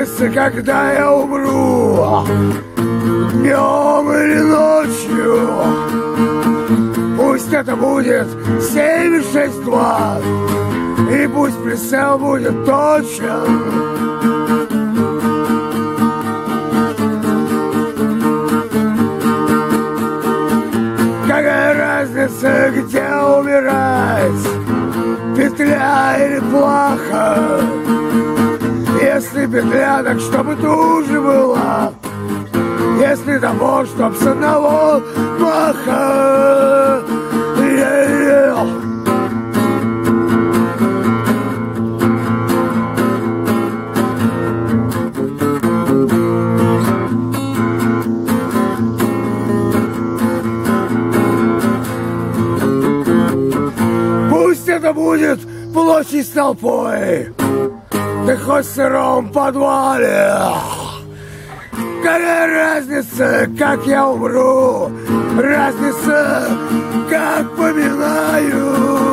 разница, когда я умру? Днем или ночью? Пусть это будет 762 И пусть прицел будет точен. Разница, где умирать, петля или плаха? Если петля, так чтобы туже была, если того, чтоб с одного маха. Это будет площадь с толпой, да хоть в сыром подвале. Какая разница, как я умру? Разница, как поминаю.